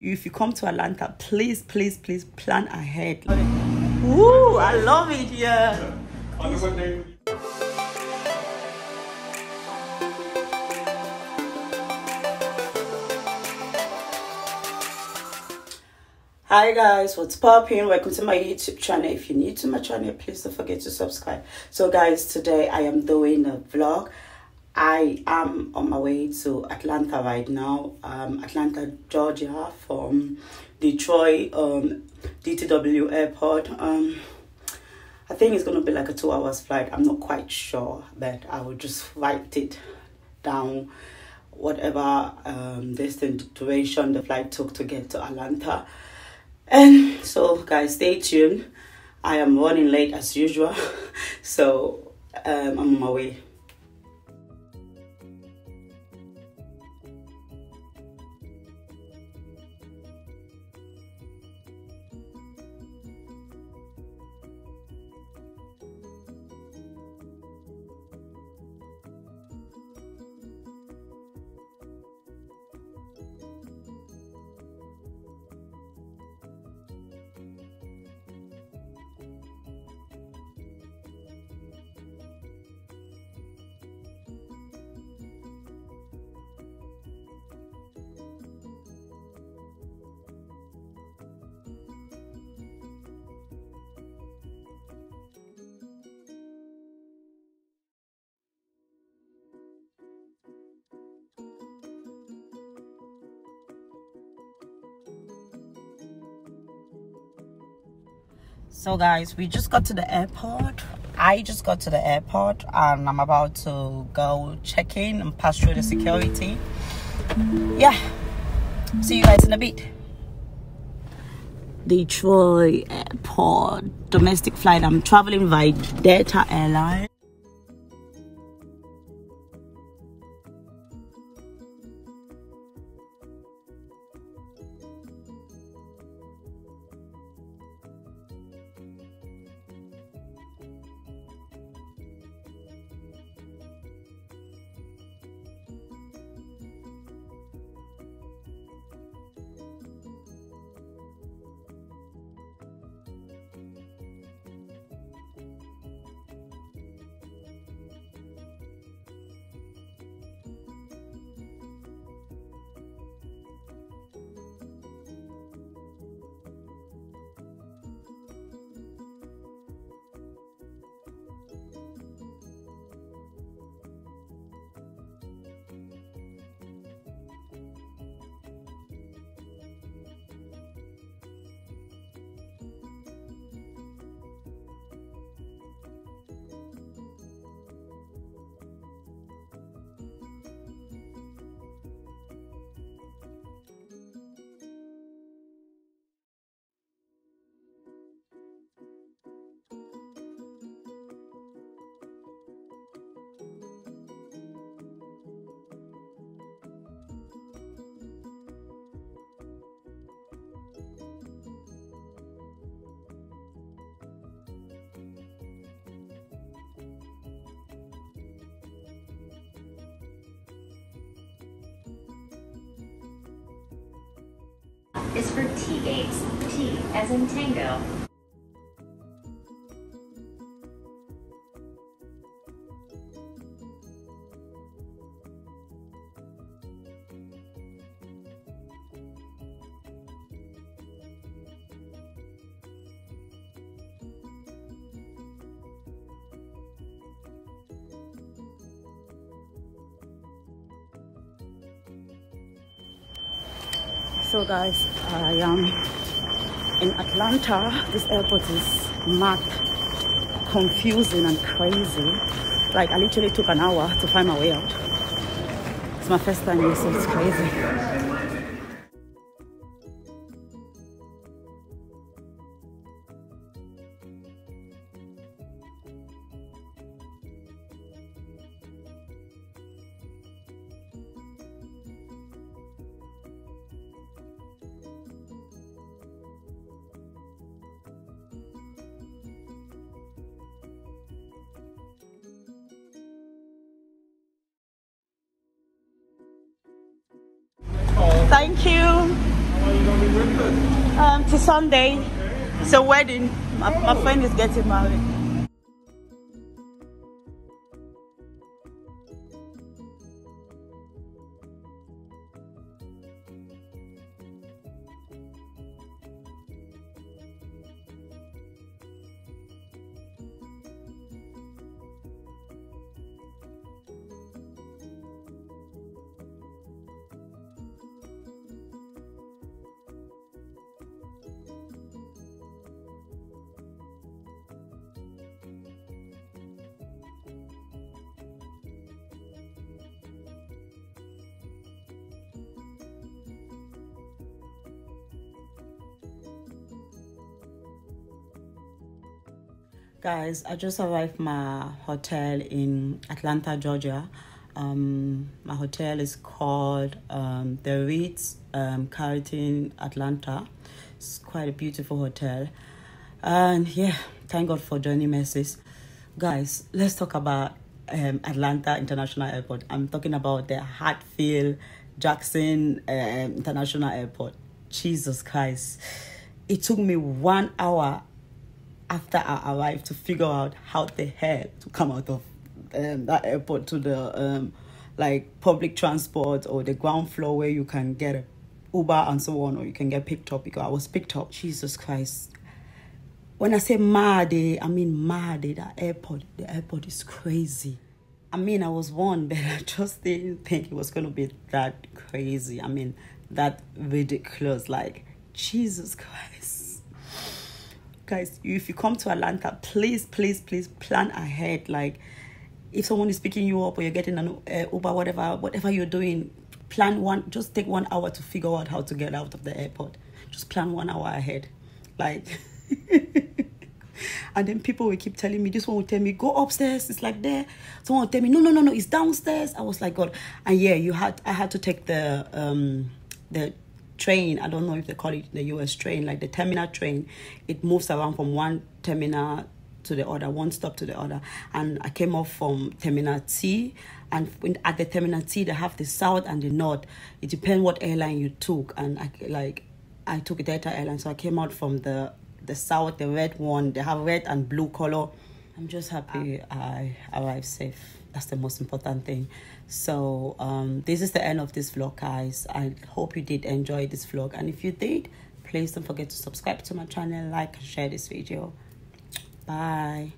if you come to Atlanta, please, please, please plan ahead. Ooh, I love it here. Hi guys, what's popping? Welcome to my YouTube channel. If you're new to my channel, please don't forget to subscribe. So guys, today I am doing a vlog I am on my way to Atlanta right now, um, Atlanta, Georgia, from Detroit um, DTW Airport. Um, I think it's going to be like a two hours flight. I'm not quite sure, but I will just write it down, whatever um, duration the flight took to get to Atlanta. And so, guys, stay tuned. I am running late as usual, so um, I'm on my way. So guys we just got to the airport. I just got to the airport and i'm about to go check in and pass through the security. Yeah. See you guys in a bit. Detroit airport. Domestic flight. I'm traveling by delta airlines is for T-gates. T as in tango. So guys i am in atlanta. This airport is mad confusing and crazy. Like i literally took an hour to find my way out. It's my first time here so it's crazy Um, to Sunday. It's a wedding. My, my friend is getting married. Guys i just arrived my hotel in atlanta georgia. Um, my hotel is called um, the ritz um, carlton atlanta. It's quite a beautiful hotel. And yeah thank god for joining messages guys let's talk about um, atlanta international airport. I'm talking about the hartsfield jackson uh, international airport. Jesus christ. It took me one hour after I arrived to figure out how the hell to come out of um, that airport to the um, like public transport or the ground floor where you can get a Uber and so on, or you can get picked up because I was picked up. Jesus Christ. When I say mad, I mean mad. That airport, the airport is crazy. I mean, I was one, but I just didn't think it was going to be that crazy. I mean, that ridiculous. Like, Jesus Christ guys if you come to atlanta please please please plan ahead. Like if someone is picking you up or you're getting an uh, uber whatever whatever you're doing plan one just take one hour to figure out how to get out of the airport. Just plan one hour ahead. Like and then people will keep telling me this one will tell me go upstairs it's like there. Someone will tell me no no no no it's downstairs. I was like god. And yeah you had i had to take the um the train i don't know if they call it the us train like the terminal train it moves around from one terminal to the other one stop to the other. And i came off from terminal t and when, at the terminal t they have the south and the north. It depends what airline you took and i like i took delta airline so i came out from the the south the red one they have red and blue color i'm just happy i arrived safe. That's the most important thing. So um, this is the end of this vlog guys. I hope you did enjoy this vlog. And if you did please don't forget to subscribe to my channel like and share this video. Bye